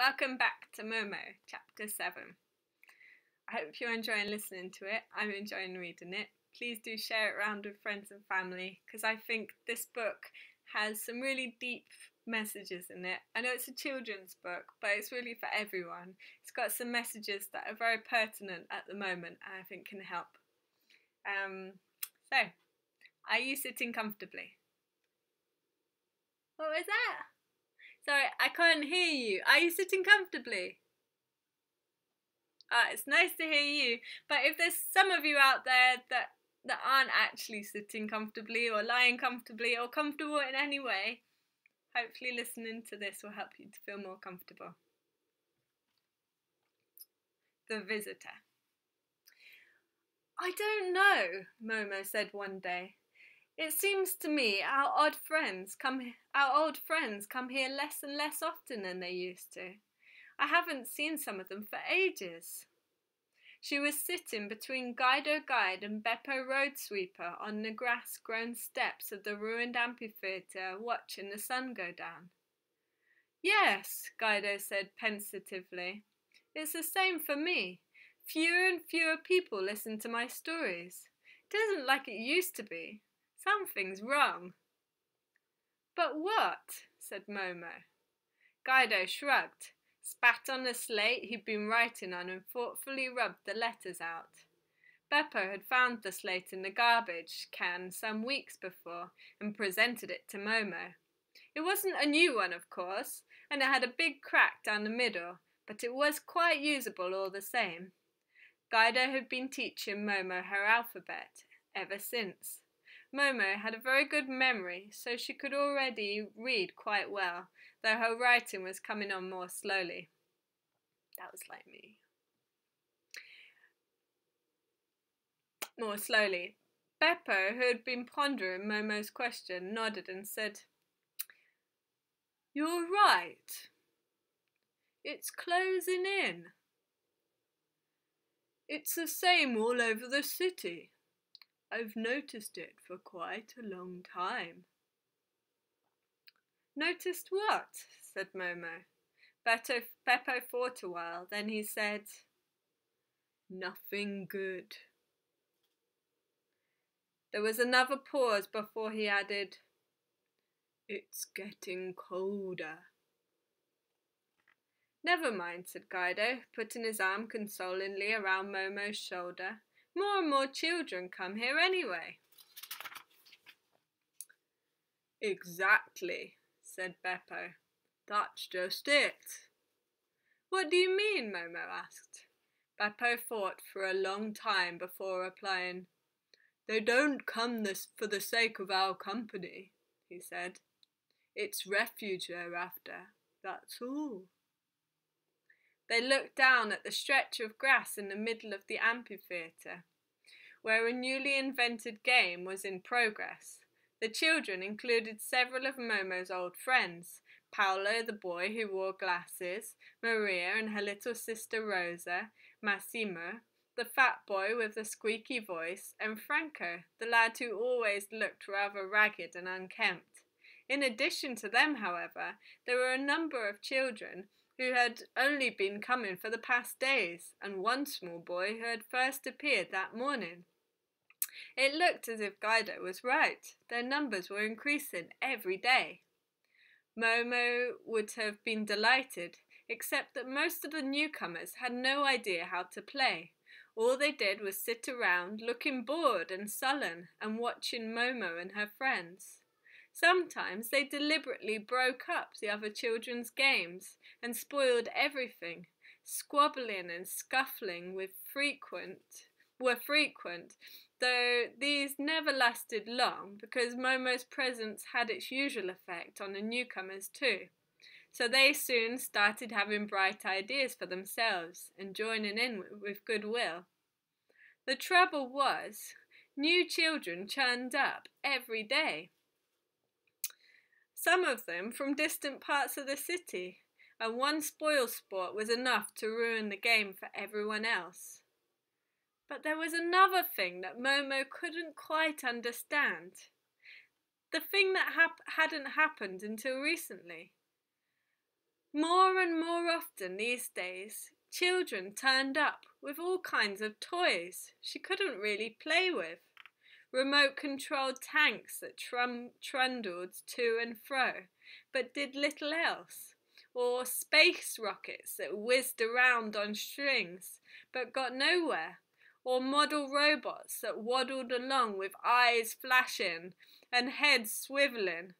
Welcome back to Momo, Chapter 7. I hope you're enjoying listening to it. I'm enjoying reading it. Please do share it around with friends and family because I think this book has some really deep messages in it. I know it's a children's book, but it's really for everyone. It's got some messages that are very pertinent at the moment and I think can help. Um, so, are you sitting comfortably? What was that? Sorry, I can't hear you. Are you sitting comfortably? Ah, it's nice to hear you. But if there's some of you out there that that aren't actually sitting comfortably or lying comfortably or comfortable in any way, hopefully listening to this will help you to feel more comfortable. The visitor. I don't know, Momo said one day. It seems to me our odd friends come our old friends come here less and less often than they used to. I haven't seen some of them for ages. She was sitting between Guido Guide and Beppo Road Sweeper on the grass grown steps of the ruined amphitheatre, watching the sun go down. Yes, Guido said pensitively. It's the same for me. Fewer and fewer people listen to my stories. It isn't like it used to be. Something's wrong. But what? said Momo. Guido shrugged, spat on the slate he'd been writing on, and thoughtfully rubbed the letters out. Beppo had found the slate in the garbage can some weeks before and presented it to Momo. It wasn't a new one, of course, and it had a big crack down the middle, but it was quite usable all the same. Guido had been teaching Momo her alphabet ever since. Momo had a very good memory, so she could already read quite well, though her writing was coming on more slowly. That was like me. More slowly. Beppo, who had been pondering Momo's question, nodded and said, You're right. It's closing in. It's the same all over the city. I've noticed it for quite a long time. Noticed what? said Momo. Beto, Beppo thought a while, then he said, Nothing good. There was another pause before he added, It's getting colder. Never mind, said Guido, putting his arm consolingly around Momo's shoulder. More and more children come here anyway. Exactly, said Beppo. That's just it. What do you mean? Momo asked. Beppo thought for a long time before replying. They don't come this for the sake of our company, he said. It's refuge they're after, that's all. They looked down at the stretch of grass in the middle of the amphitheatre, where a newly invented game was in progress. The children included several of Momo's old friends Paolo, the boy who wore glasses, Maria and her little sister Rosa, Massimo, the fat boy with the squeaky voice, and Franco, the lad who always looked rather ragged and unkempt. In addition to them, however, there were a number of children who had only been coming for the past days, and one small boy who had first appeared that morning. It looked as if Guido was right. Their numbers were increasing every day. Momo would have been delighted, except that most of the newcomers had no idea how to play. All they did was sit around, looking bored and sullen, and watching Momo and her friends. Sometimes they deliberately broke up the other children's games and spoiled everything. Squabbling and scuffling with frequent were frequent, though these never lasted long because Momo's presence had its usual effect on the newcomers too. So they soon started having bright ideas for themselves and joining in with goodwill. The trouble was, new children turned up every day some of them from distant parts of the city, and one spoil sport was enough to ruin the game for everyone else. But there was another thing that Momo couldn't quite understand. The thing that hap- hadn't happened until recently. More and more often these days, children turned up with all kinds of toys she couldn't really play with. Remote controlled tanks that trum- trundled to and fro, but did little else. Or space rockets that whizzed around on strings, but got nowhere. Or model robots that waddled along with eyes flashing and heads swiveling.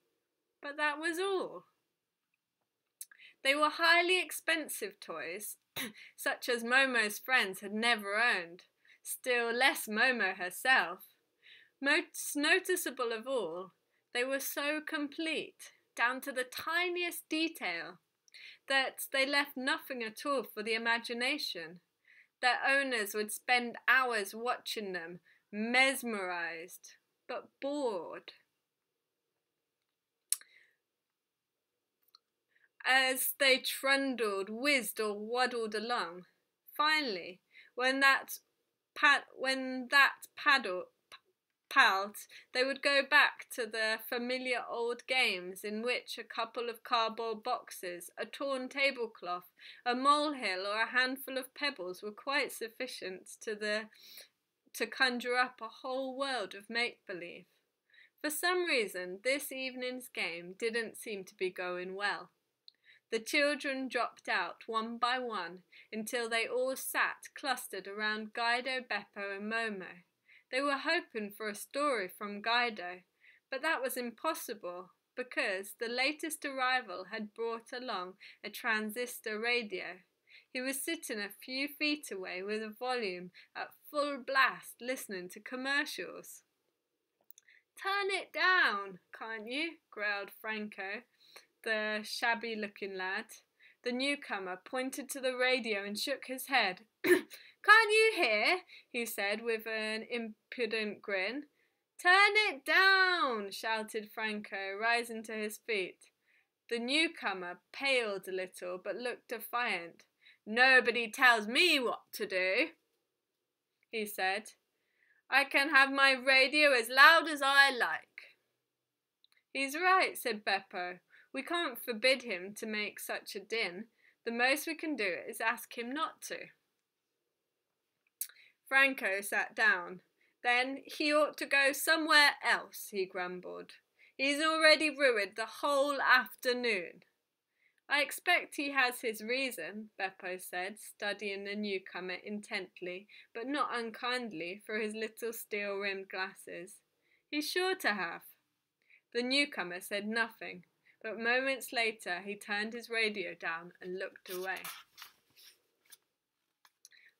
But that was all. They were highly expensive toys, such as Momo's friends had never owned, still less Momo herself. Most noticeable of all, they were so complete, down to the tiniest detail, that they left nothing at all for the imagination. Their owners would spend hours watching them, mesmerized, but bored. as they trundled, whizzed, or waddled along. Finally, when that pad, when that paddle palt, they would go back to their familiar old games in which a couple of cardboard boxes, a torn tablecloth, a molehill, or a handful of pebbles were quite sufficient to the to conjure up a whole world of make believe. For some reason, this evening's game didn't seem to be going well. The children dropped out one by one until they all sat clustered around Guido, Beppo, and Momo. They were hoping for a story from Guido, but that was impossible because the latest arrival had brought along a transistor radio. He was sitting a few feet away with a volume at full blast listening to commercials. Turn it down, can't you? growled Franco the shabby looking lad. The newcomer pointed to the radio and shook his head. Can't you hear? he said with an impudent grin. Turn it down, shouted Franco, rising to his feet. The newcomer paled a little but looked defiant. Nobody tells me what to do, he said. I can have my radio as loud as I like. He's right, said Beppo. We can't forbid him to make such a din. The most we can do is ask him not to. Franco sat down. Then he ought to go somewhere else, he grumbled. He's already ruined the whole afternoon. I expect he has his reason, Beppo said, studying the newcomer intently, but not unkindly, through his little steel rimmed glasses. He's sure to have. The newcomer said nothing, but moments later he turned his radio down and looked away.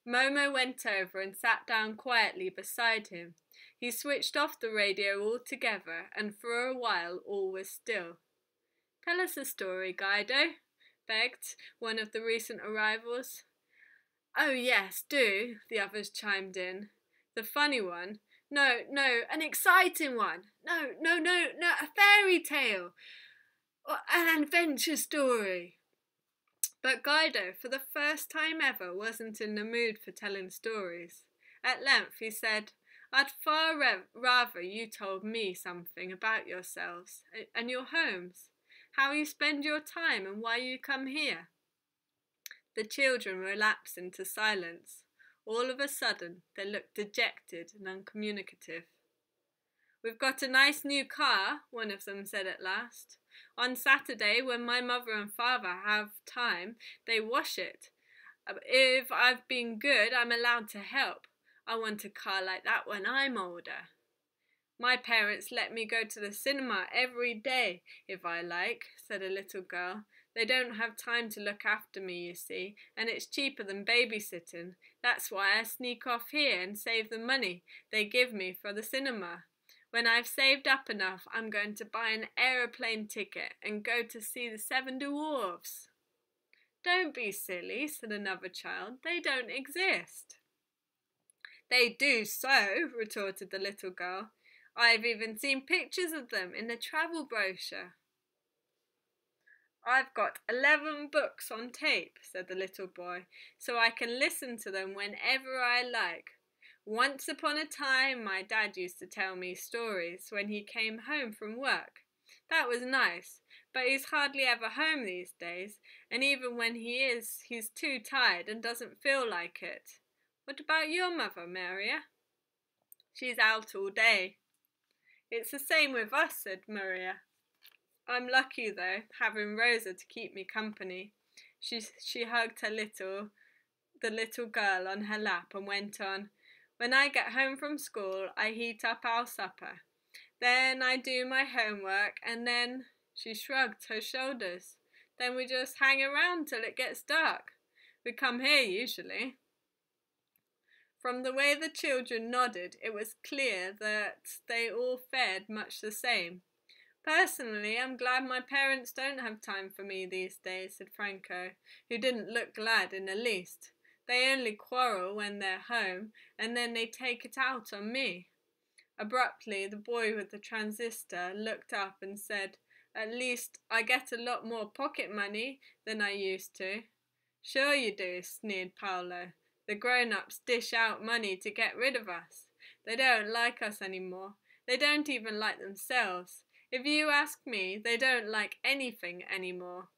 Momo went over and sat down quietly beside him. He switched off the radio altogether, and for a while all was still. Tell us a story, Guido, begged one of the recent arrivals. Oh, yes, do, the others chimed in. The funny one. No, no, an exciting one. No, no, no, no, a fairy tale Or an adventure story. But Guido, for the first time ever, wasn't in the mood for telling stories. At length he said, I'd far rather you told me something about yourselves and your homes, how you spend your time and why you come here. The children relapsed into silence. All of a sudden, they looked dejected and uncommunicative. We've got a nice new car, one of them said at last. On Saturday, when my mother and father have time, they wash it. Uh, if I've been good, I'm allowed to help. I want a car like that when I'm older. My parents let me go to the cinema every day if I like, said a little girl. They don't have time to look after me, you see, and it's cheaper than babysitting. That's why I sneak off here and save the money they give me for the cinema. When I've saved up enough, I'm going to buy an aeroplane ticket and go to see the Seven Dwarfs. Don't be silly, said another child. They don't exist. They do so, retorted the little girl. I've even seen pictures of them in the travel brochure. I've got eleven books on tape, said the little boy, so I can listen to them whenever I like. Once upon a time, my dad used to tell me stories when he came home from work. That was nice, but he's hardly ever home these days, and even when he is, he's too tired and doesn't feel like it. What about your mother, Maria? She's out all day. It's the same with us, said Maria. I'm lucky, though, having Rosa to keep me company. She, she hugged her little, the little girl on her lap and went on, When I get home from school, I heat up our supper. Then I do my homework, and then she shrugged her shoulders. Then we just hang around till it gets dark. We come here usually. From the way the children nodded, it was clear that they all fared much the same. Personally, I'm glad my parents don't have time for me these days, said Franco, who didn't look glad in the least. They only quarrel when they're home, and then they take it out on me. Abruptly, the boy with the transistor looked up and said, At least I get a lot more pocket money than I used to. Sure you do, sneered Paolo. The grown ups dish out money to get rid of us. They don't like us any more. They don't even like themselves. If you ask me, they don't like anything any more.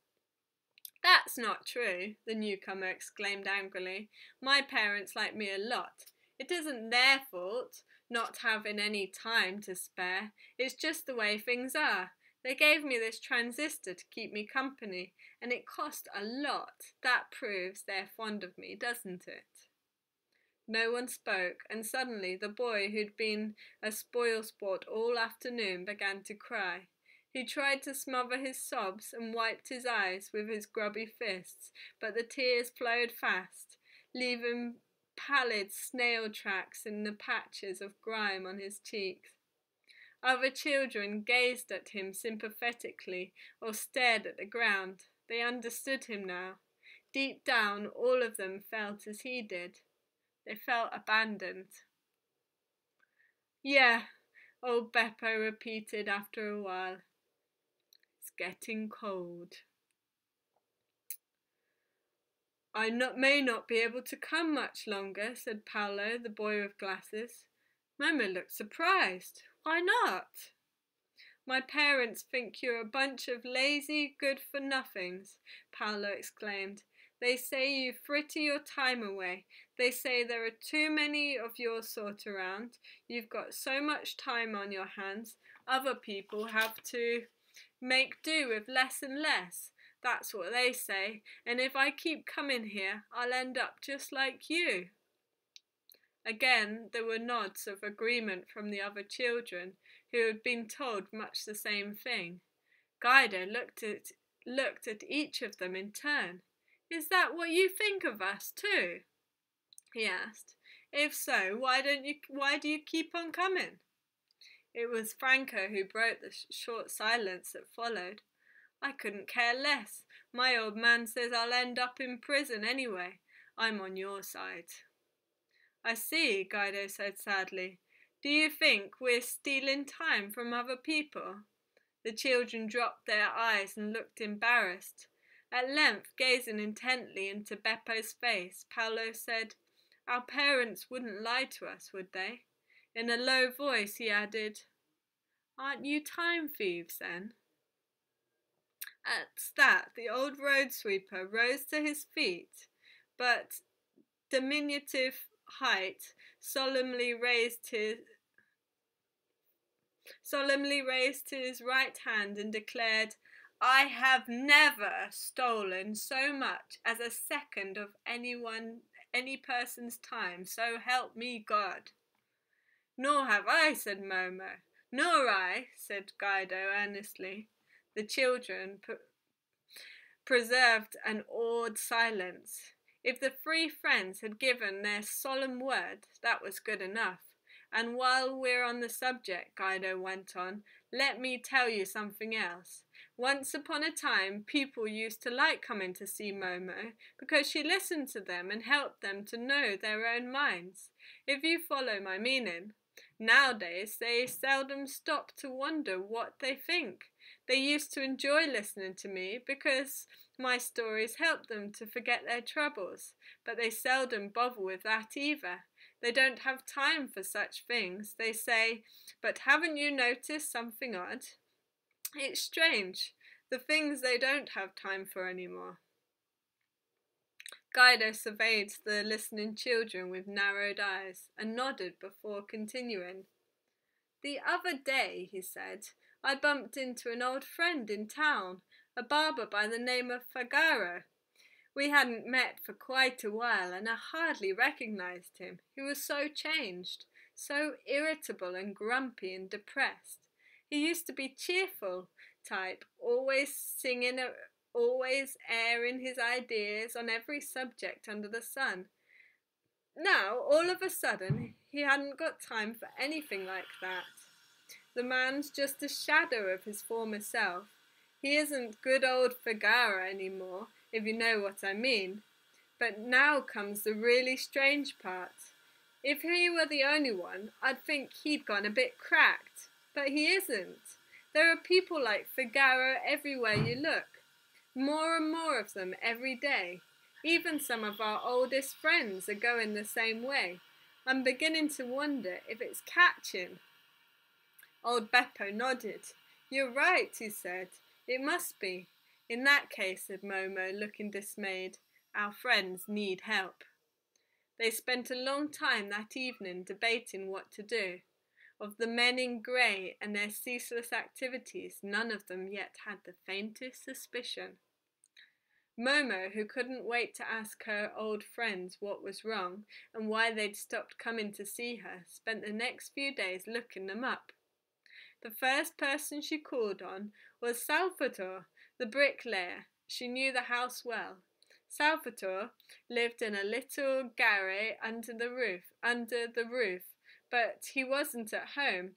That's not true, the newcomer exclaimed angrily. My parents like me a lot. It isn't their fault not having any time to spare. It's just the way things are. They gave me this transistor to keep me company, and it cost a lot. That proves they're fond of me, doesn't it? No one spoke, and suddenly the boy who'd been a spoil sport all afternoon began to cry. He tried to smother his sobs and wiped his eyes with his grubby fists, but the tears flowed fast, leaving pallid snail tracks in the patches of grime on his cheeks. Other children gazed at him sympathetically or stared at the ground. They understood him now. Deep down, all of them felt as he did. They felt abandoned. Yeah, old Beppo repeated after a while. Getting cold. I not, may not be able to come much longer, said Paolo, the boy with glasses. Momo looked surprised. Why not? My parents think you're a bunch of lazy, good for nothings, Paolo exclaimed. They say you fritter your time away. They say there are too many of your sort around. You've got so much time on your hands. Other people have to make do with less and less. That's what they say, and if I keep coming here, I'll end up just like you. Again, there were nods of agreement from the other children, who had been told much the same thing. Guido looked at, looked at each of them in turn. Is that what you think of us, too? he asked. If so, why don't you why do you keep on coming? It was Franco who broke the short silence that followed. I couldn't care less. My old man says I'll end up in prison anyway. I'm on your side. I see, Guido said sadly. Do you think we're stealing time from other people? The children dropped their eyes and looked embarrassed. At length, gazing intently into Beppo's face, Paolo said, Our parents wouldn't lie to us, would they? In a low voice, he added, Aren't you time thieves, then? At that, the old road sweeper rose to his feet, but diminutive height solemnly raised his solemnly raised his right hand and declared, I have never stolen so much as a second of anyone any person's time, so help me God. Nor have I, said Momo. Nor I, said Guido earnestly. The children preserved an awed silence. If the three friends had given their solemn word, that was good enough. And while we're on the subject, Guido went on, let me tell you something else. Once upon a time, people used to like coming to see Momo because she listened to them and helped them to know their own minds. If you follow my meaning. Nowadays, they seldom stop to wonder what they think. They used to enjoy listening to me because my stories help them to forget their troubles, but they seldom bother with that either. They don't have time for such things. They say, But haven't you noticed something odd? It's strange. the things they don't have time for anymore. Guido surveyed the listening children with narrowed eyes and nodded before continuing. The other day, he said, I bumped into an old friend in town, a barber by the name of Figaro. We hadn't met for quite a while, and I hardly recognized him. He was so changed, so irritable and grumpy and depressed. He used to be cheerful type, always singing, always airing his ideas on every subject under the sun. Now, all of a sudden, he hadn't got time for anything like that. The man's just a shadow of his former self. He isn't good old Figaro anymore, if you know what I mean. But now comes the really strange part. If he were the only one, I'd think he'd gone a bit cracked. But he isn't. There are people like Figaro everywhere you look. More and more of them every day. Even some of our oldest friends are going the same way. I'm beginning to wonder if it's catching. Old Beppo nodded. You're right, he said. It must be. In that case, said Momo, looking dismayed, our friends need help. They spent a long time that evening debating what to do. Of the men in grey and their ceaseless activities, none of them yet had the faintest suspicion. Momo, who couldn't wait to ask her old friends what was wrong and why they'd stopped coming to see her, spent the next few days looking them up. The first person she called on was Salvatore, the bricklayer. She knew the house well. Salvatore lived in a little garret under the roof, under the roof, but he wasn't at home.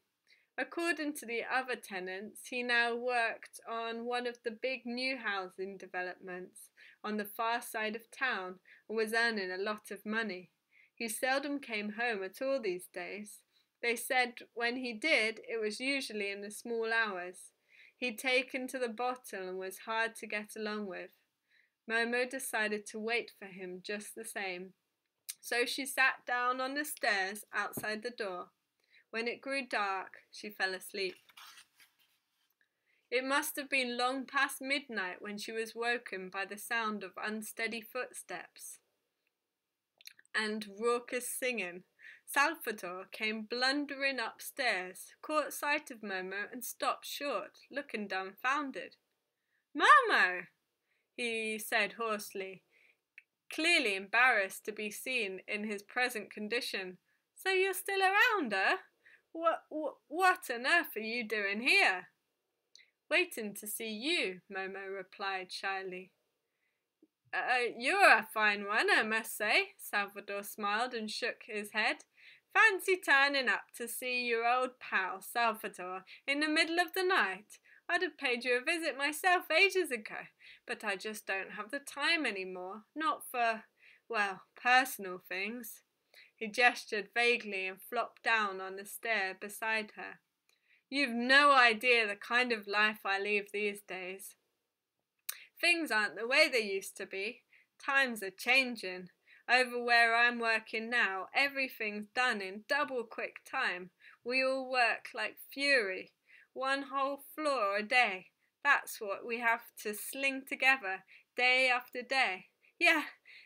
According to the other tenants, he now worked on one of the big new housing developments on the far side of town and was earning a lot of money. He seldom came home at all these days. They said when he did, it was usually in the small hours. He'd taken to the bottle and was hard to get along with. Momo decided to wait for him just the same. So she sat down on the stairs outside the door. When it grew dark, she fell asleep. It must have been long past midnight when she was woken by the sound of unsteady footsteps and raucous singing. Salvatore came blundering upstairs, caught sight of Momo, and stopped short, looking dumbfounded. Momo! he said hoarsely, clearly embarrassed to be seen in his present condition. So you're still around, eh? What, what, what on earth are you doing here? Waiting to see you, Momo replied shyly. Uh, you're a fine one, I must say. Salvador smiled and shook his head. Fancy turning up to see your old pal, Salvador, in the middle of the night. I'd have paid you a visit myself ages ago, but I just don't have the time anymore. Not for, well, personal things. He gestured vaguely and flopped down on the stair beside her. You've no idea the kind of life I lead these days. Things aren't the way they used to be. Times are changing. Over where I'm working now, everything's done in double quick time. We all work like fury. One whole floor a day. That's what we have to sling together day after day. Yeah,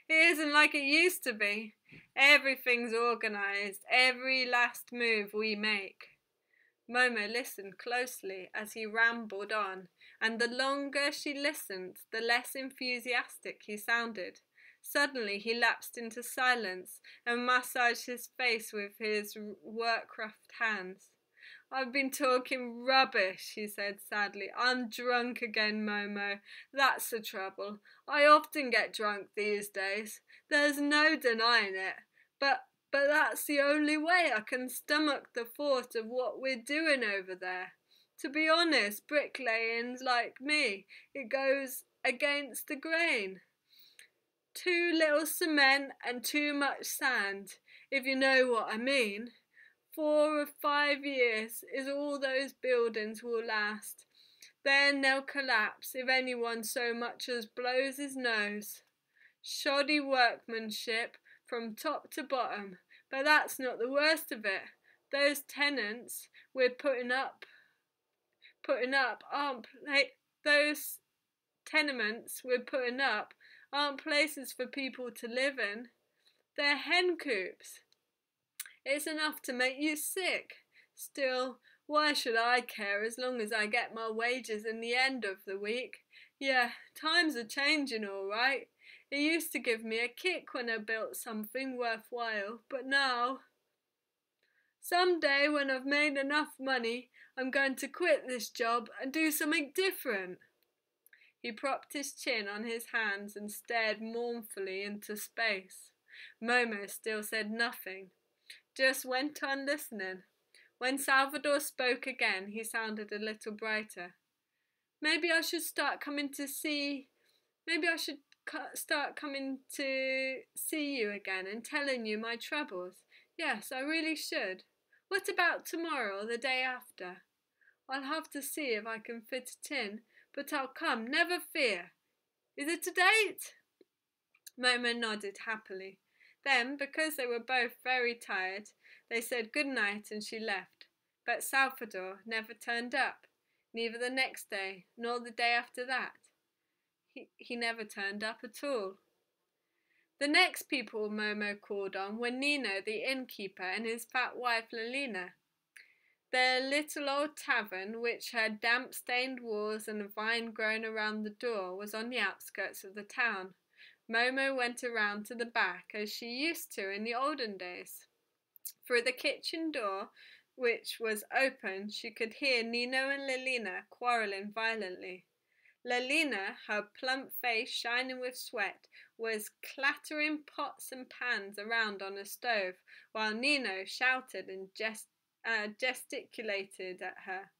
it isn't like it used to be. Everything's organised, every last move we make. Momo listened closely as he rambled on, and the longer she listened, the less enthusiastic he sounded. Suddenly he lapsed into silence and massaged his face with his work-roughed hands. I've been talking rubbish, he said sadly. I'm drunk again, Momo. That's the trouble. I often get drunk these days. There's no denying it. But but that's the only way I can stomach the thought of what we're doing over there. To be honest, bricklaying's like me. It goes against the grain. Too little cement and too much sand, if you know what I mean. Four or five years is all those buildings will last. Then they'll collapse if anyone so much as blows his nose. Shoddy workmanship from top to bottom, but that's not the worst of it. Those tenants we're putting up, putting up, aren't? Those tenements we're putting up aren't places for people to live in. They're hen coops. It's enough to make you sick. Still, why should I care as long as I get my wages in the end of the week? Yeah, times are changing all right. It used to give me a kick when I built something worthwhile, but now. Some day when I've made enough money, I'm going to quit this job and do something different. He propped his chin on his hands and stared mournfully into space. Momo still said nothing, just went on listening. When Salvador spoke again, he sounded a little brighter. Maybe I should start coming to see. Maybe I should start coming to see you again and telling you my troubles. Yes, I really should. What about tomorrow or the day after? I'll have to see if I can fit it in, but I'll come, never fear. Is it a date? Momo nodded happily. Then, because they were both very tired, they said good night and she left. But Salvador never turned up, neither the next day nor the day after that. He, he never turned up at all. The next people Momo called on were Nino, the innkeeper, and his fat wife Lelina. Their little old tavern, which had damp stained walls and a vine grown around the door, was on the outskirts of the town. Momo went around to the back as she used to in the olden days. Through the kitchen door, which was open, she could hear Nino and Lelina quarrelling violently. Lelina, her plump face shining with sweat, was clattering pots and pans around on a stove, while Nino shouted and gest- uh, gesticulated at her.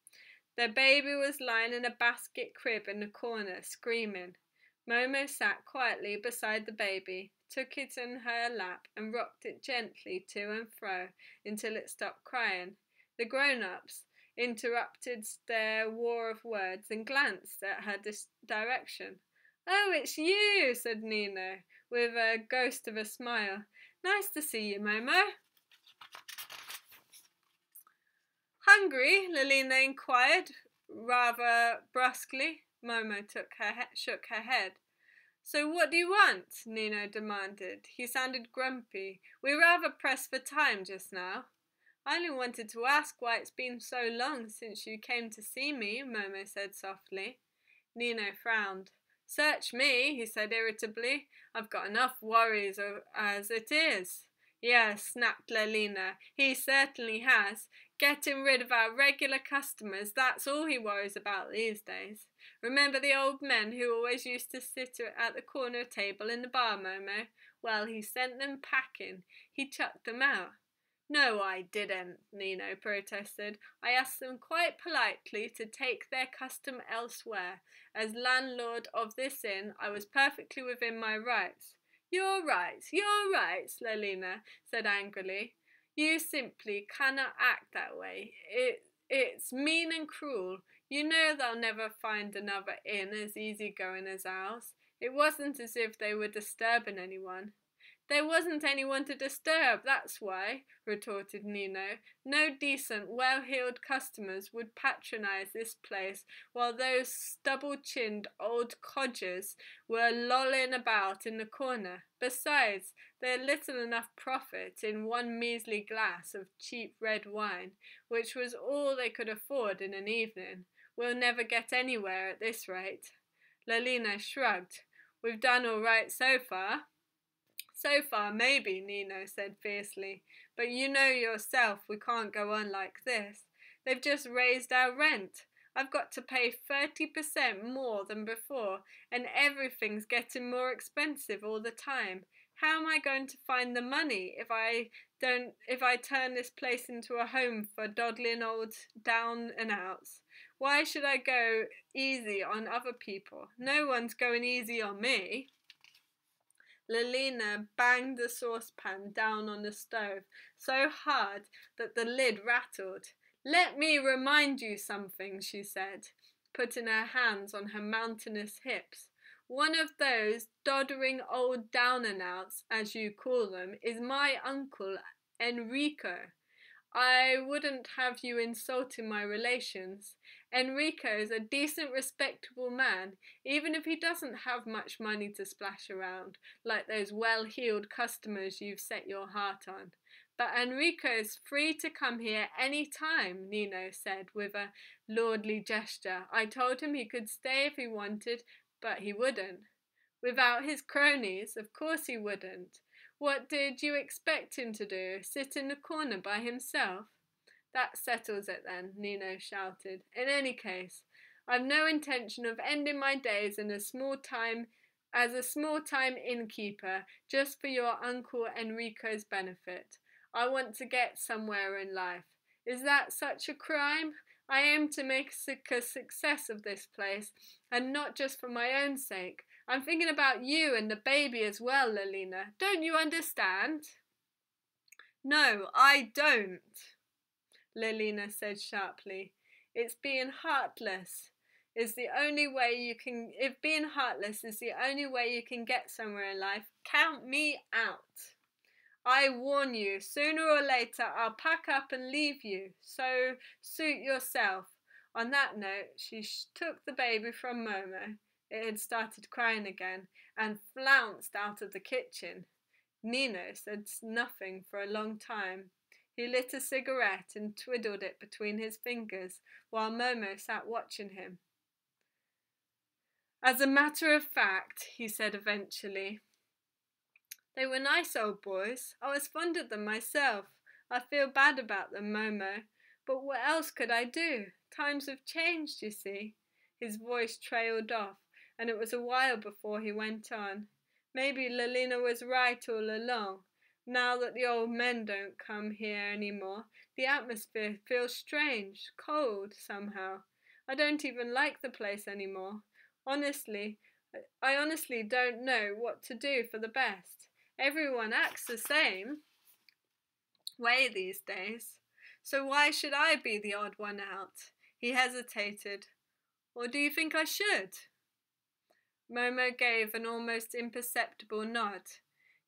Their baby was lying in a basket crib in the corner, screaming. Momo sat quietly beside the baby, took it in her lap, and rocked it gently to and fro until it stopped crying. The grown ups, interrupted their war of words and glanced at her dis- direction. Oh, it's you, said Nino, with a ghost of a smile. Nice to see you, Momo. Hungry? Lelina inquired, rather brusquely. Momo took her he- shook her head. So what do you want? Nino demanded. He sounded grumpy. We're rather pressed for time just now. I only wanted to ask why it's been so long since you came to see me, Momo said softly. Nino frowned. Search me, he said irritably. I've got enough worries as it is. Yes, snapped Lelina. He certainly has. Getting rid of our regular customers, that's all he worries about these days. Remember the old men who always used to sit at the corner table in the bar, Momo? Well, he sent them packing. He chucked them out. No, I didn't, Nino protested. I asked them quite politely to take their custom elsewhere. As landlord of this inn, I was perfectly within my rights. Your rights, your rights, Lelina said angrily. You simply cannot act that way. It, it's mean and cruel. You know they'll never find another inn as easy-going as ours. It wasn't as if they were disturbing anyone. There wasn't anyone to disturb, that's why, retorted Nino. No decent, well heeled customers would patronize this place while those stubble chinned old codgers were lolling about in the corner. Besides, they little enough profit in one measly glass of cheap red wine, which was all they could afford in an evening. We'll never get anywhere at this rate. Lelina shrugged. We've done all right so far. So far, maybe, Nino said fiercely. But you know yourself we can't go on like this. They've just raised our rent. I've got to pay 30% more than before, and everything's getting more expensive all the time. How am I going to find the money if I don't if I turn this place into a home for dawdling old down and outs? Why should I go easy on other people? No one's going easy on me. Lelina banged the saucepan down on the stove so hard that the lid rattled. Let me remind you something, she said, putting her hands on her mountainous hips. One of those doddering old down and outs, as you call them, is my uncle Enrico. I wouldn't have you insulting my relations. Enrico is a decent, respectable man, even if he doesn't have much money to splash around, like those well heeled customers you've set your heart on. But Enrico's free to come here any time, Nino said with a lordly gesture. I told him he could stay if he wanted, but he wouldn't. Without his cronies, of course he wouldn't. What did you expect him to do? Sit in the corner by himself? That settles it then, Nino shouted. In any case, I've no intention of ending my days in a small time as a small time innkeeper just for your Uncle Enrico's benefit. I want to get somewhere in life. Is that such a crime? I aim to make a success of this place, and not just for my own sake. I'm thinking about you and the baby as well, Lelina. Don't you understand? No, I don't. Lelina said sharply. It's being heartless is the only way you can if being heartless is the only way you can get somewhere in life, count me out. I warn you, sooner or later I'll pack up and leave you, so suit yourself. On that note, she took the baby from Momo. It had started crying again and flounced out of the kitchen. Nino said nothing for a long time. He lit a cigarette and twiddled it between his fingers while Momo sat watching him. As a matter of fact, he said eventually, they were nice old boys. I was fond of them myself. I feel bad about them, Momo. But what else could I do? Times have changed, you see. His voice trailed off, and it was a while before he went on. Maybe Lelina was right all along. Now that the old men don't come here any more, the atmosphere feels strange, cold, somehow. I don't even like the place any more. Honestly, I honestly don't know what to do for the best. Everyone acts the same way these days. So why should I be the odd one out? He hesitated. Or do you think I should? Momo gave an almost imperceptible nod.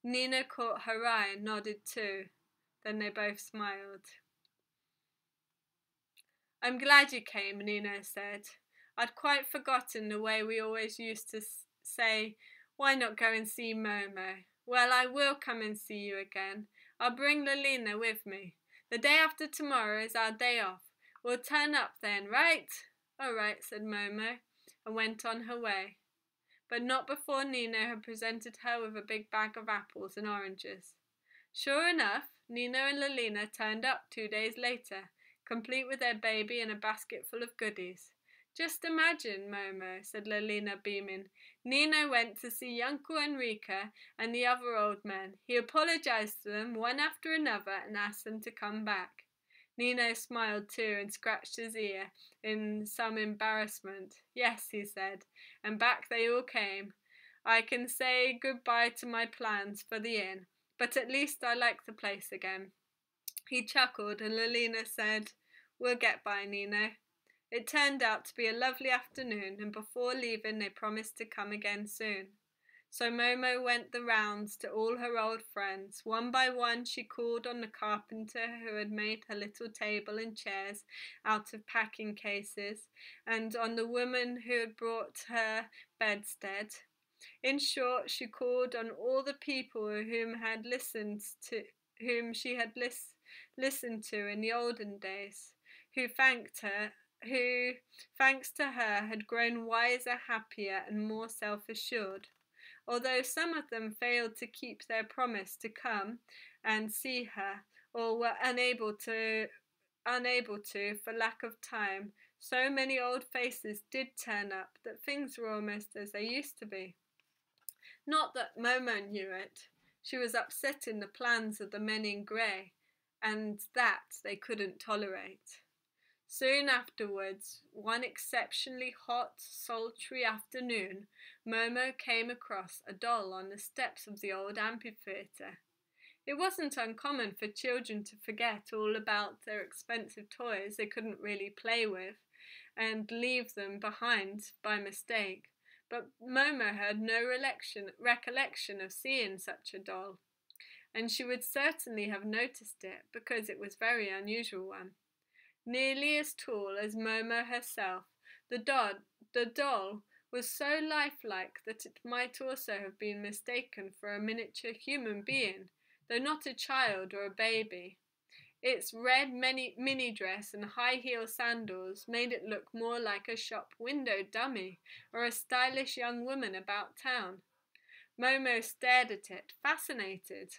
Nina caught her eye and nodded too. Then they both smiled. I'm glad you came, Nina said. I'd quite forgotten the way we always used to say, Why not go and see Momo? Well, I will come and see you again. I'll bring Lelina with me. The day after tomorrow is our day off. We'll turn up then, right? All right, said Momo, and went on her way but not before Nino had presented her with a big bag of apples and oranges. Sure enough, Nino and Lelina turned up two days later, complete with their baby and a basket full of goodies. Just imagine, Momo, said Lelina, beaming. Nino went to see Uncle Enrica and the other old men. He apologized to them one after another and asked them to come back. Nino smiled too and scratched his ear in some embarrassment. Yes, he said, and back they all came. I can say good-bye to my plans for the inn, but at least I like the place again. He chuckled, and Lelina said, We'll get by, Nino. It turned out to be a lovely afternoon, and before leaving they promised to come again soon. So Momo went the rounds to all her old friends. One by one she called on the carpenter who had made her little table and chairs out of packing cases, and on the woman who had brought her bedstead. In short, she called on all the people whom had listened to whom she had lis- listened to in the olden days, who thanked her who, thanks to her, had grown wiser, happier, and more self assured although some of them failed to keep their promise to come and see her, or were unable to unable to for lack of time. So many old faces did turn up that things were almost as they used to be. Not that Momo knew it. She was upsetting the plans of the men in grey, and that they couldn't tolerate. Soon afterwards, one exceptionally hot, sultry afternoon, Momo came across a doll on the steps of the old amphitheatre. It wasn't uncommon for children to forget all about their expensive toys they couldn't really play with and leave them behind by mistake, but Momo had no recollection of seeing such a doll, and she would certainly have noticed it because it was a very unusual one. Nearly as tall as Momo herself, the, doll, the doll was so lifelike that it might also have been mistaken for a miniature human being, though not a child or a baby. Its red mini, mini dress and high heel sandals made it look more like a shop window dummy or a stylish young woman about town. Momo stared at it, fascinated.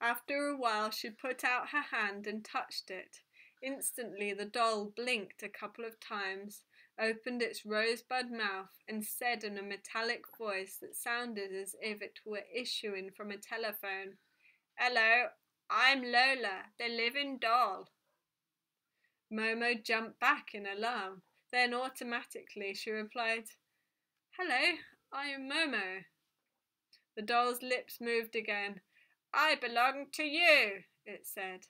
After a while, she put out her hand and touched it. Instantly, the doll blinked a couple of times, opened its rosebud mouth, and said in a metallic voice that sounded as if it were issuing from a telephone, Hello, I'm Lola, the living doll. Momo jumped back in alarm. Then automatically she replied, Hello, I am Momo. The doll's lips moved again. I belong to you, it said.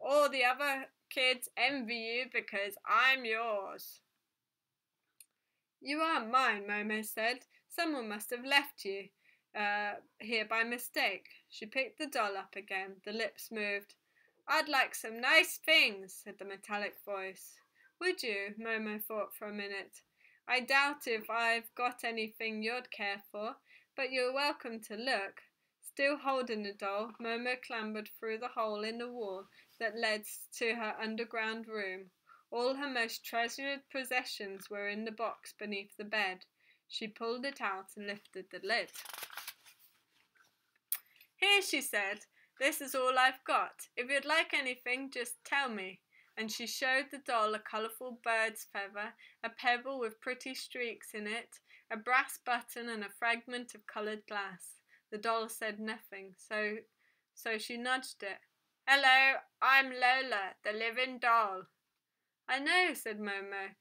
All the other kids envy you because I'm yours. You aren't mine, Momo said. Someone must have left you uh, here by mistake. She picked the doll up again. The lips moved. I'd like some nice things, said the metallic voice. Would you? Momo thought for a minute. I doubt if I've got anything you'd care for, but you're welcome to look. Still holding the doll, Momo clambered through the hole in the wall that led to her underground room. All her most treasured possessions were in the box beneath the bed. She pulled it out and lifted the lid. Here, she said, this is all I've got. If you'd like anything, just tell me. And she showed the doll a colourful bird's feather, a pebble with pretty streaks in it, a brass button, and a fragment of coloured glass. The doll said nothing, so so she nudged it. Hello, I'm Lola, the living doll. I know, said Momo,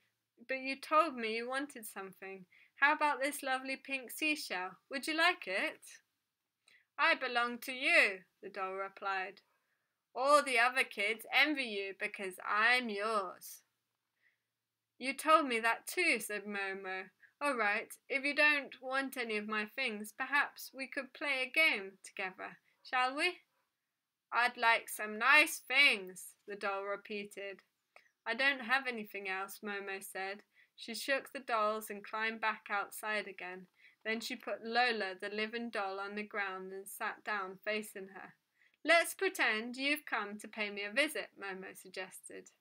but you told me you wanted something. How about this lovely pink seashell? Would you like it? I belong to you, the doll replied. All the other kids envy you because I'm yours. You told me that too, said Momo. All right, if you don't want any of my things, perhaps we could play a game together, shall we? I'd like some nice things, the doll repeated. I don't have anything else, Momo said. She shook the dolls and climbed back outside again. Then she put Lola, the living doll, on the ground and sat down facing her. Let's pretend you've come to pay me a visit, Momo suggested.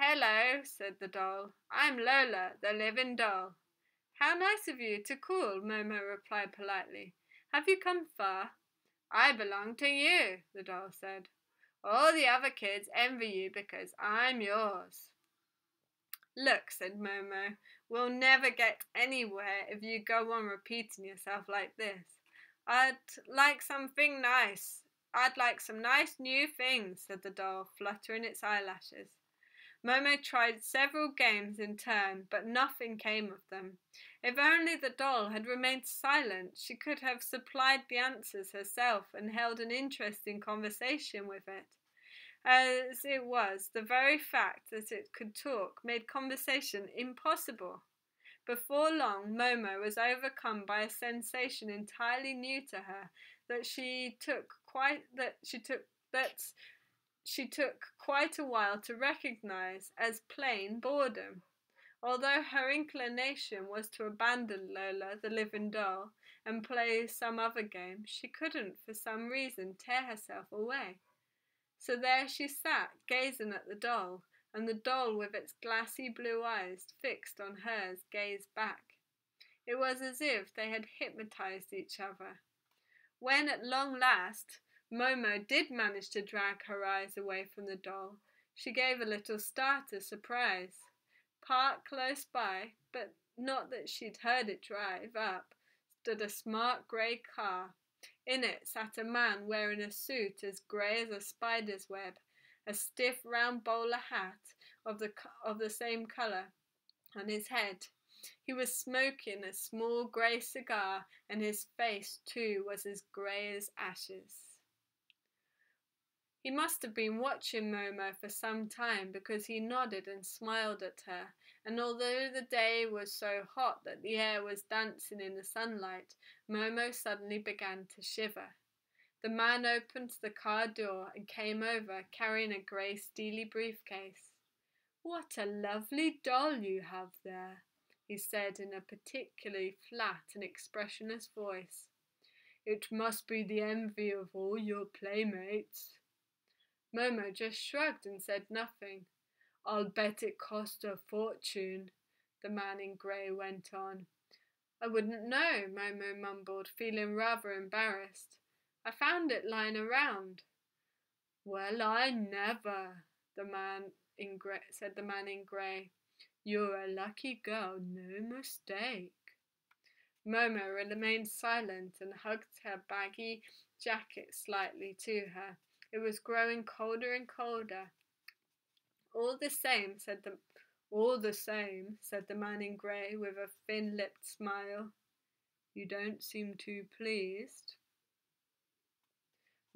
Hello, said the doll. I'm Lola, the living doll. How nice of you to call, Momo replied politely. Have you come far? I belong to you, the doll said. All the other kids envy you because I'm yours. Look, said Momo, we'll never get anywhere if you go on repeating yourself like this. I'd like something nice. I'd like some nice new things, said the doll, fluttering its eyelashes. Momo tried several games in turn, but nothing came of them. If only the doll had remained silent, she could have supplied the answers herself and held an interesting conversation with it. As it was, the very fact that it could talk made conversation impossible. Before long, Momo was overcome by a sensation entirely new to her that she took quite that she took that she took quite a while to recognize as plain boredom. Although her inclination was to abandon Lola, the living doll, and play some other game, she couldn't, for some reason, tear herself away. So there she sat, gazing at the doll, and the doll with its glassy blue eyes fixed on hers gazed back. It was as if they had hypnotized each other. When at long last Momo did manage to drag her eyes away from the doll. She gave a little start of surprise. Parked close by, but not that she'd heard it drive up, stood a smart grey car. In it sat a man wearing a suit as grey as a spider's web, a stiff round bowler hat of the, of the same colour on his head. He was smoking a small grey cigar, and his face, too, was as grey as ashes. He must have been watching Momo for some time because he nodded and smiled at her, and although the day was so hot that the air was dancing in the sunlight, Momo suddenly began to shiver. The man opened the car door and came over carrying a grey steely briefcase. What a lovely doll you have there, he said in a particularly flat and expressionless voice. It must be the envy of all your playmates. Momo just shrugged and said nothing. I'll bet it cost a fortune, the man in grey went on. I wouldn't know, Momo mumbled, feeling rather embarrassed. I found it lying around. Well, I never, the man in grey said the man in grey. You're a lucky girl, no mistake. Momo remained silent and hugged her baggy jacket slightly to her. It was growing colder and colder. All the same, said the all the same, said the man in grey with a thin lipped smile. You don't seem too pleased.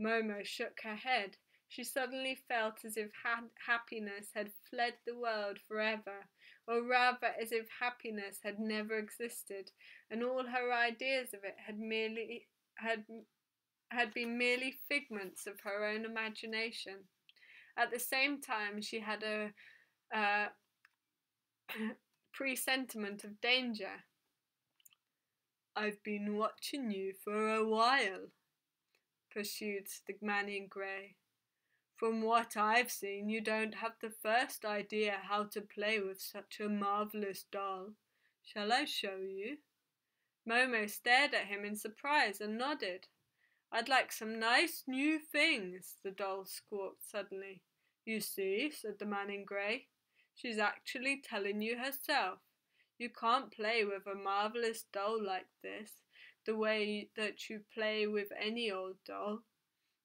Momo shook her head. She suddenly felt as if ha happiness had fled the world forever, or rather as if happiness had never existed, and all her ideas of it had merely had had been merely figments of her own imagination. At the same time, she had a, a presentiment of danger. I've been watching you for a while, pursued the man in grey. From what I've seen, you don't have the first idea how to play with such a marvellous doll. Shall I show you? Momo stared at him in surprise and nodded. I'd like some nice new things, the doll squawked suddenly. You see, said the man in grey. She's actually telling you herself. You can't play with a marvellous doll like this the way that you play with any old doll.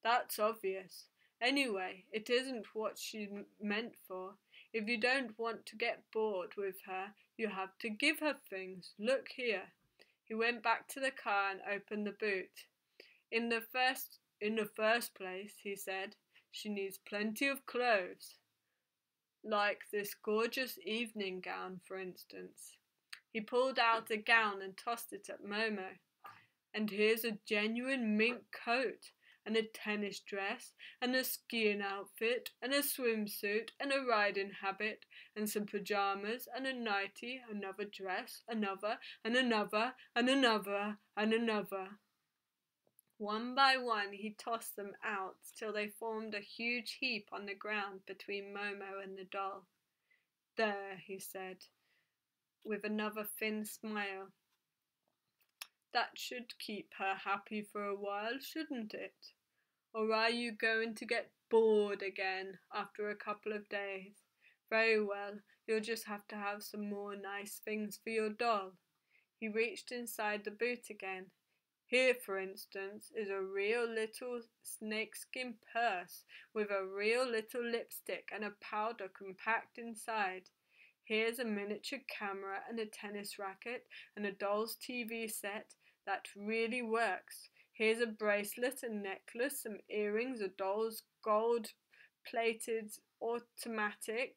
That's obvious. Anyway, it isn't what she's meant for. If you don't want to get bored with her, you have to give her things. Look here. He went back to the car and opened the boot. In the first in the first place, he said, she needs plenty of clothes. Like this gorgeous evening gown, for instance. He pulled out a gown and tossed it at Momo. And here's a genuine mink coat, and a tennis dress, and a skiing outfit, and a swimsuit, and a riding habit, and some pajamas, and a nightie, another dress, another, and another, and another, and another. One by one he tossed them out till they formed a huge heap on the ground between Momo and the doll. There, he said, with another thin smile. That should keep her happy for a while, shouldn't it? Or are you going to get bored again after a couple of days? Very well, you'll just have to have some more nice things for your doll. He reached inside the boot again. Here, for instance, is a real little snakeskin purse with a real little lipstick and a powder compact inside. Here's a miniature camera and a tennis racket and a doll's TV set that really works. Here's a bracelet, a necklace, some earrings, a doll's gold plated automatic,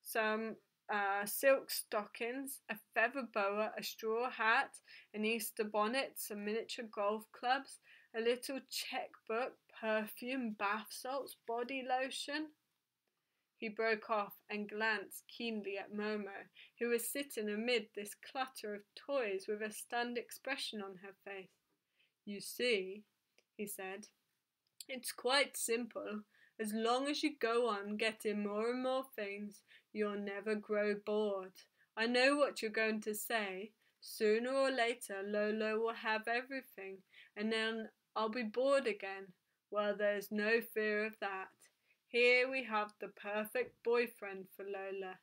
some uh, silk stockings, a feather boa, a straw hat, an Easter bonnet, some miniature golf clubs, a little checkbook, perfume, bath salts, body lotion. He broke off and glanced keenly at Momo, who was sitting amid this clutter of toys with a stunned expression on her face. You see, he said, it's quite simple. As long as you go on getting more and more things, you'll never grow bored. I know what you're going to say. Sooner or later, Lola will have everything, and then I'll be bored again. Well, there's no fear of that. Here we have the perfect boyfriend for Lola.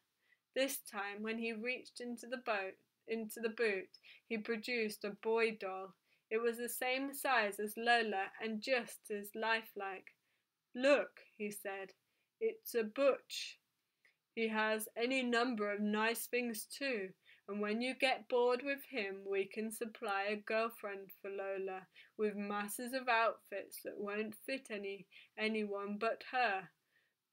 This time, when he reached into the boat, into the boot, he produced a boy doll. It was the same size as Lola and just as lifelike. Look, he said, it's a butch. He has any number of nice things too, and when you get bored with him, we can supply a girlfriend for Lola with masses of outfits that won't fit any anyone but her.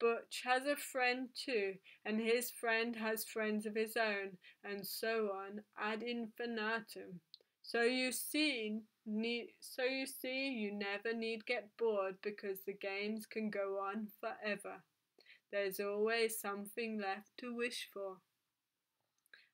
Butch has a friend too, and his friend has friends of his own, and so on ad infinitum. So you see, need, so you see, you never need get bored because the games can go on forever. There's always something left to wish for.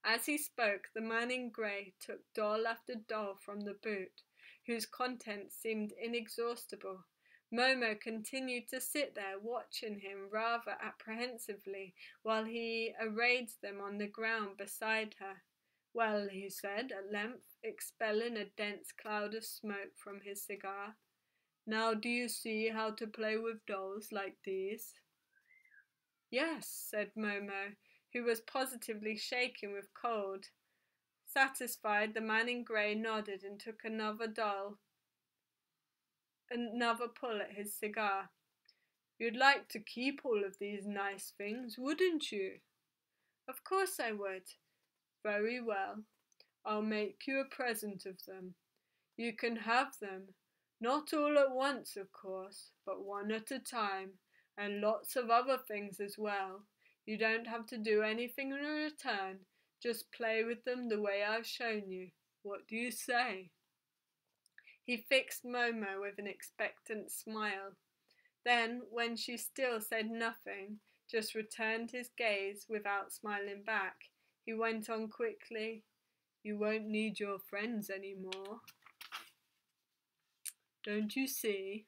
As he spoke, the man in grey took doll after doll from the boot, whose contents seemed inexhaustible. Momo continued to sit there, watching him rather apprehensively while he arrayed them on the ground beside her. Well, he said at length, expelling a dense cloud of smoke from his cigar. Now do you see how to play with dolls like these? Yes, said Momo, who was positively shaking with cold. Satisfied, the man in grey nodded and took another doll, another pull at his cigar. You'd like to keep all of these nice things, wouldn't you? Of course I would. Very well. I'll make you a present of them. You can have them, not all at once, of course, but one at a time, and lots of other things as well. You don't have to do anything in return, just play with them the way I've shown you. What do you say? He fixed Momo with an expectant smile. Then, when she still said nothing, just returned his gaze without smiling back, he went on quickly, You won't need your friends any more. Don't you see?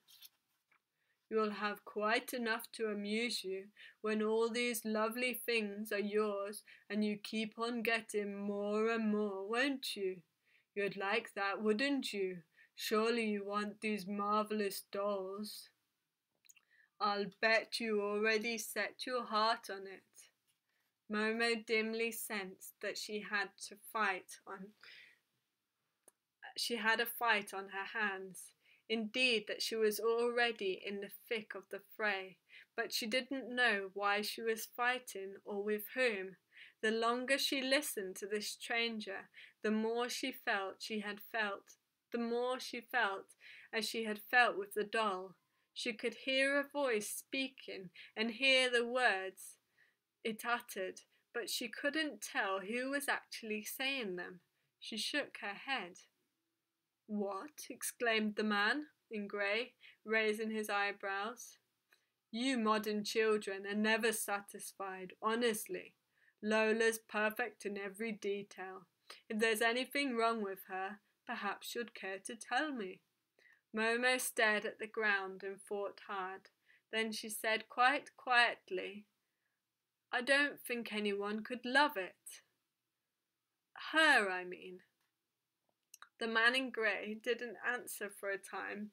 You'll have quite enough to amuse you when all these lovely things are yours and you keep on getting more and more, won't you? You'd like that, wouldn't you? Surely you want these marvellous dolls. I'll bet you already set your heart on it. Momo dimly sensed that she had to fight on she had a fight on her hands. Indeed, that she was already in the thick of the fray, but she didn't know why she was fighting or with whom. The longer she listened to this stranger, the more she felt she had felt, the more she felt as she had felt with the doll. She could hear a voice speaking and hear the words it uttered, but she couldn't tell who was actually saying them. She shook her head. What? exclaimed the man in grey, raising his eyebrows. You modern children are never satisfied, honestly. Lola's perfect in every detail. If there's anything wrong with her, perhaps you'd care to tell me. Momo stared at the ground and thought hard. Then she said quite quietly, I don't think anyone could love it. Her, I mean. The man in grey didn't answer for a time.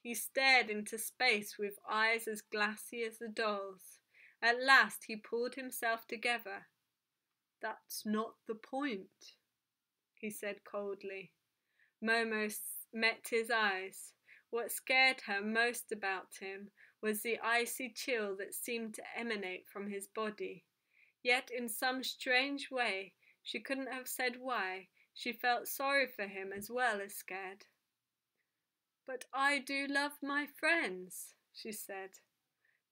He stared into space with eyes as glassy as the doll's. At last he pulled himself together. That's not the point, he said coldly. Momo met his eyes. What scared her most about him was the icy chill that seemed to emanate from his body. Yet, in some strange way, she couldn't have said why, she felt sorry for him as well as scared. But I do love my friends, she said.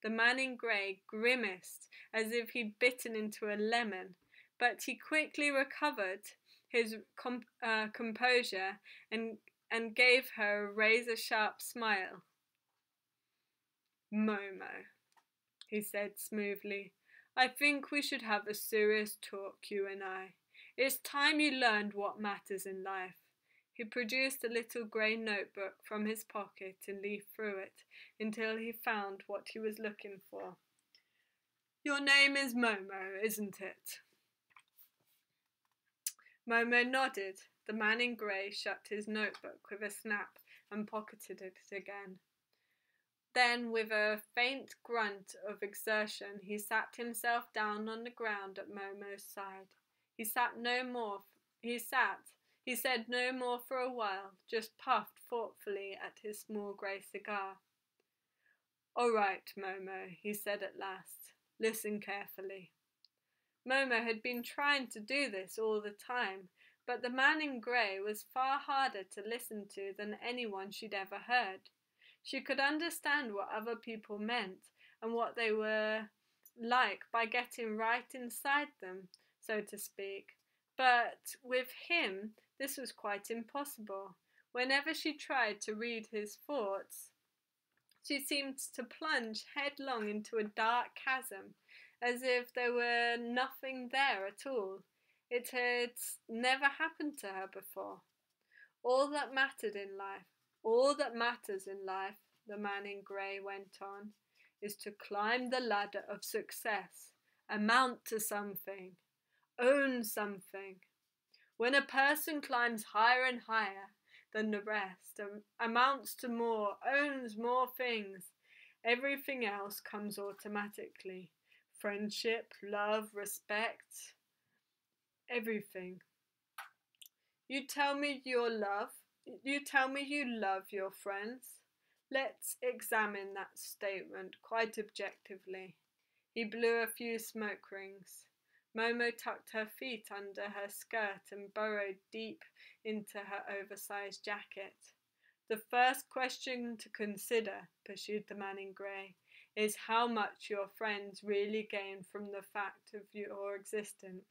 The man in grey grimaced as if he'd bitten into a lemon, but he quickly recovered his uh, composure and, and gave her a razor sharp smile. Momo, he said smoothly, I think we should have a serious talk, you and I. It's time you learned what matters in life. He produced a little grey notebook from his pocket and leafed through it until he found what he was looking for. Your name is Momo, isn't it? Momo nodded. The man in grey shut his notebook with a snap and pocketed it again. Then, with a faint grunt of exertion, he sat himself down on the ground at Momo's side. He sat no more. He sat. He said no more for a while, just puffed thoughtfully at his small grey cigar. All right, Momo, he said at last. Listen carefully. Momo had been trying to do this all the time, but the man in grey was far harder to listen to than anyone she'd ever heard. She could understand what other people meant and what they were like by getting right inside them so to speak. But with him, This was quite impossible. Whenever she tried to read his thoughts, she seemed to plunge headlong into a dark chasm, as if there were nothing there at all. It had never happened to her before. All that mattered in life, all that matters in life, the man in grey went on, is to climb the ladder of success, amount to something, own something. When a person climbs higher and higher, than the rest, amounts to more, owns more things. Everything else comes automatically friendship, love, respect, everything. You tell me your love, you tell me you love your friends. Let's examine that statement quite objectively. He blew a few smoke rings. Momo tucked her feet under her skirt and burrowed deep into her oversized jacket. The first question to consider, pursued the man in grey, is how much your friends really gain from the fact of your existence.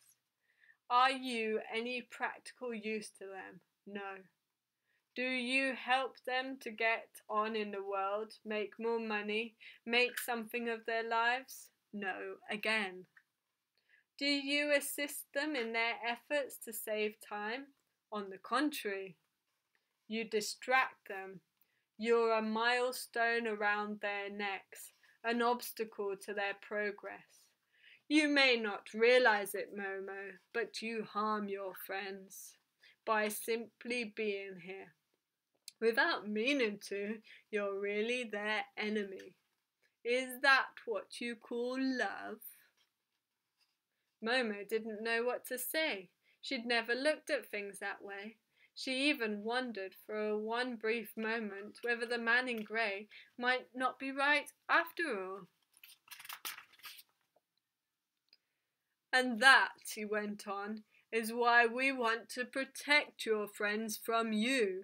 Are you any practical use to them? No. Do you help them to get on in the world, make more money, make something of their lives? No, again. Do you assist them in their efforts to save time? On the contrary, you distract them. You're a milestone around their necks, an obstacle to their progress. You may not realize it, Momo, but you harm your friends by simply being here. Without meaning to, you're really their enemy. Is that what you call love? Momo didn't know what to say. She'd never looked at things that way. She even wondered for one brief moment whether the man in grey might not be right after all. And that, he went on, is why we want to protect your friends from you.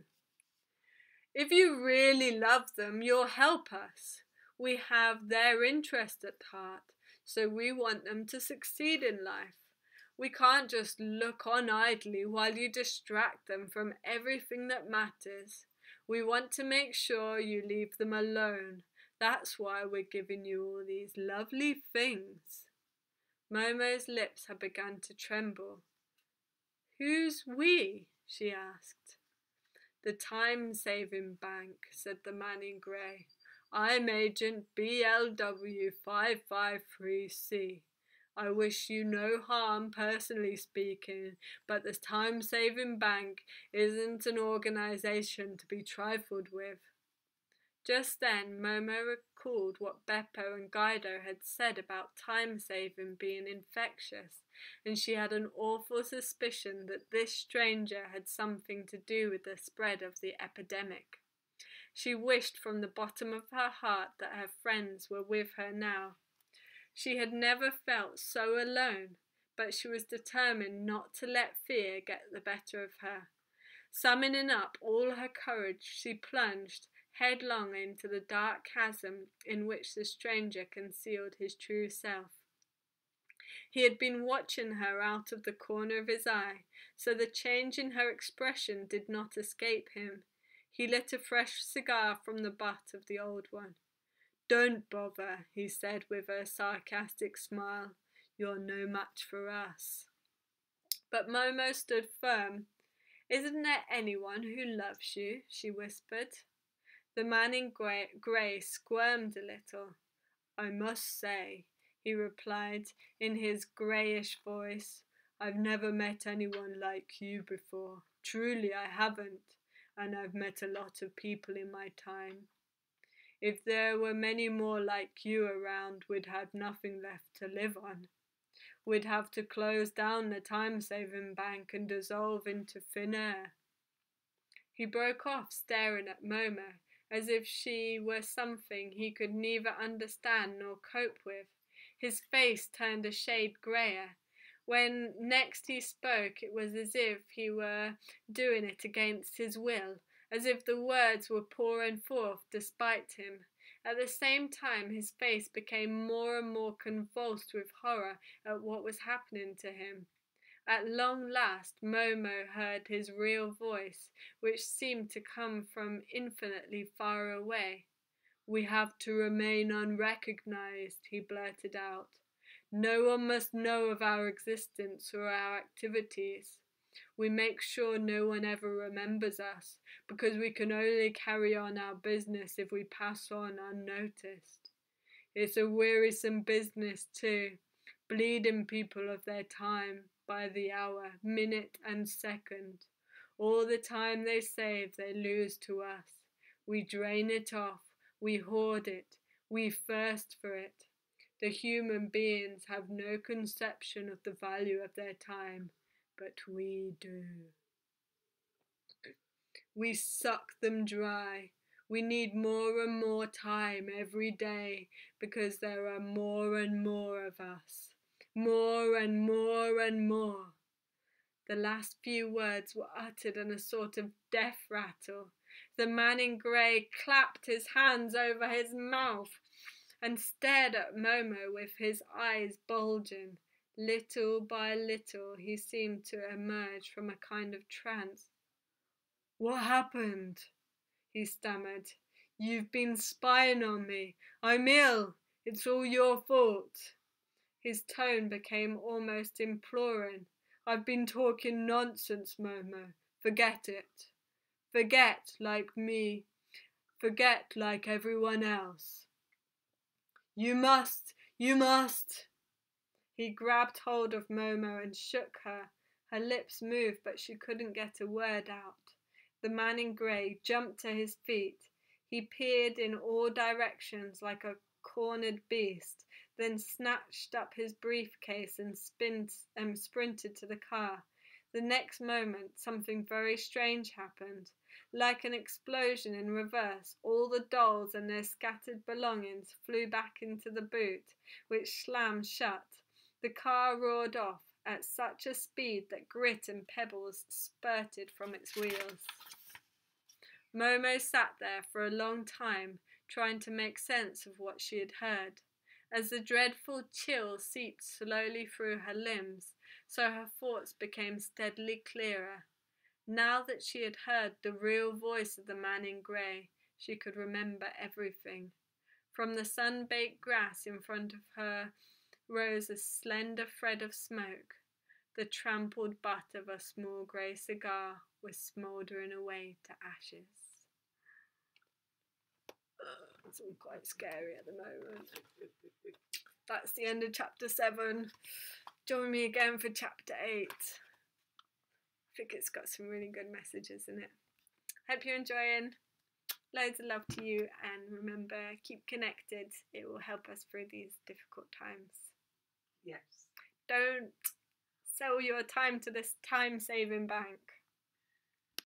If you really love them, you'll help us. We have their interest at heart, so we want them to succeed in life. We can't just look on idly while you distract them from everything that matters. We want to make sure you leave them alone. That's why we're giving you all these lovely things. Momo's lips had begun to tremble. Who's we? she asked. The time saving bank, said the man in grey. I'm Agent BLW553C. I wish you no harm, personally speaking, but the Time Saving Bank isn't an organisation to be trifled with. Just then, Momo recalled what Beppo and Guido had said about time saving being infectious, and she had an awful suspicion that this stranger had something to do with the spread of the epidemic. She wished from the bottom of her heart that her friends were with her now. She had never felt so alone, but she was determined not to let fear get the better of her. Summoning up all her courage, she plunged headlong into the dark chasm in which the stranger concealed his true self. He had been watching her out of the corner of his eye, so the change in her expression did not escape him. He lit a fresh cigar from the butt of the old one. Don't bother, he said with a sarcastic smile. You're no match for us. But Momo stood firm. Isn't there anyone who loves you? she whispered. The man in grey, grey squirmed a little. I must say, he replied in his greyish voice, I've never met anyone like you before. Truly, I haven't and I've met a lot of people in my time. If there were many more like you around, we'd have nothing left to live on. We'd have to close down the time saving bank and dissolve into thin air. He broke off, staring at Momo, as if she were something he could neither understand nor cope with. His face turned a shade greyer, when next he spoke, it was as if he were doing it against his will, as if the words were pouring forth despite him. At the same time, his face became more and more convulsed with horror at what was happening to him. At long last, Momo heard his real voice, which seemed to come from infinitely far away. We have to remain unrecognized, he blurted out. No one must know of our existence or our activities. We make sure no one ever remembers us because we can only carry on our business if we pass on unnoticed. It's a wearisome business, too, bleeding people of their time by the hour, minute, and second. All the time they save, they lose to us. We drain it off, we hoard it, we thirst for it. The human beings have no conception of the value of their time, but we do. We suck them dry. We need more and more time every day because there are more and more of us. More and more and more. The last few words were uttered in a sort of death rattle. The man in grey clapped his hands over his mouth and stared at Momo with his eyes bulging. Little by little, he seemed to emerge from a kind of trance. What happened? he stammered. You've been spying on me. I'm ill. It's all your fault. His tone became almost imploring. I've been talking nonsense, Momo. Forget it. Forget like me. Forget like everyone else. You must, you must. He grabbed hold of Momo and shook her. Her lips moved, but she couldn't get a word out. The man in grey jumped to his feet. He peered in all directions like a cornered beast, then snatched up his briefcase and um, sprinted to the car. The next moment, something very strange happened. Like an explosion in reverse, all the dolls and their scattered belongings flew back into the boot, which slammed shut. The car roared off at such a speed that grit and pebbles spurted from its wheels. Momo sat there for a long time, trying to make sense of what she had heard. As the dreadful chill seeped slowly through her limbs, so her thoughts became steadily clearer. Now that she had heard the real voice of the man in grey, she could remember everything. From the sun baked grass in front of her rose a slender thread of smoke. The trampled butt of a small grey cigar was smouldering away to ashes. It's all quite scary at the moment. That's the end of chapter 7. Join me again for chapter 8. I think it's got some really good messages in it. Hope you're enjoying. Loads of love to you, and remember, keep connected. It will help us through these difficult times. Yes. Don't sell your time to this time saving bank.